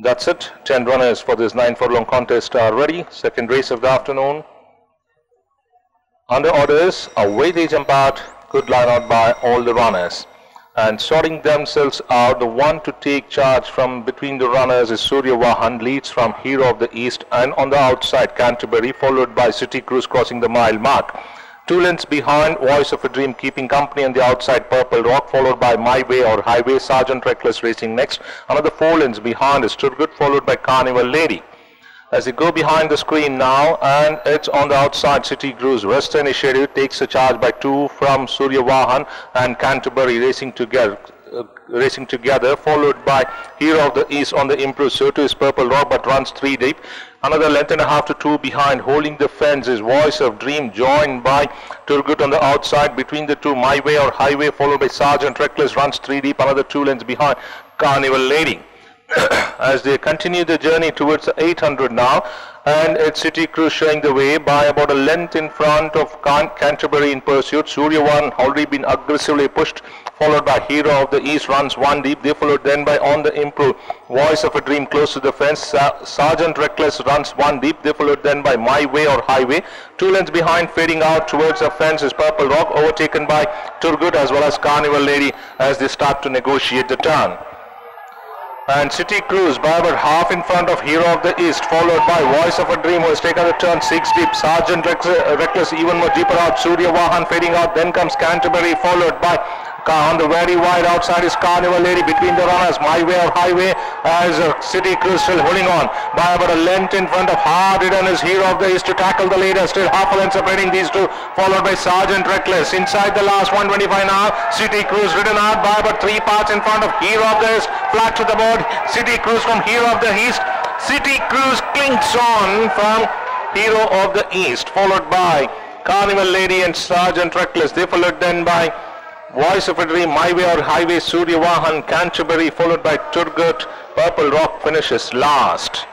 That's it. 10 runners for this 9 furlong contest are ready. Second race of the afternoon. Under orders, away they jump out. Good line out by all the runners. And sorting themselves out, the one to take charge from between the runners is Surya Vahan, leads from Hero of the East. And on the outside, Canterbury, followed by City Cruise crossing the mile mark. Two lengths behind, Voice of a Dream keeping company on the outside, Purple Rock, followed by My Way or Highway, Sergeant Reckless racing next. Another four lengths behind is Turgut, followed by Carnival Lady. As they go behind the screen now, and it's on the outside, City Cruise. West Initiative takes a charge by two from Surya Vahan and Canterbury racing together. Uh, racing together, followed by Hero of the East on the improved. Is Purple Rock, but runs three deep. Another length and a half to two behind, holding the fence is Voice of Dream, joined by Turgut on the outside. Between the two, My Way or Highway, followed by Sergeant Reckless, runs three deep. Another two lengths behind, Carnival Lady. As they continue the journey towards 800 now, and it's City Cruise showing the way by about a length in front of Can Canterbury in pursuit. Surya Vahan already been aggressively pushed followed by Hero of the East runs one deep. They followed then by On the Improve, Voice of a Dream close to the fence. Sa Sergeant Reckless runs one deep. They followed then by My Way or Highway. Two lengths behind, fading out towards the fence is Purple Rock, overtaken by Turgut as well as Carnival Lady as they start to negotiate the turn and City Cruise by about half in front of Hero of the East followed by Voice of a Dream who has taken the turn six deep. Sergeant Reckless even more deeper out. Surya Vahan fading out. Then comes Canterbury followed by on the very wide outside is Carnival Lady between the runners. My Way or Highway as City Crystal holding on by about a length in front of Hard Ridden is Hero of the East to tackle the leader. Still half a length separating these two followed by Sergeant Reckless. Inside the last 125 now. City Cruise ridden out by about three parts in front of Hero of the East. Flat to the board. City Cruise from Hero of the East. City Cruise clinks on from Hero of the East followed by Carnival Lady and Sergeant Reckless. They followed then by Voice of a Dream, My Way or Highway, Surya Vahan, Canterbury, followed by Turgut, Purple Rock finishes last.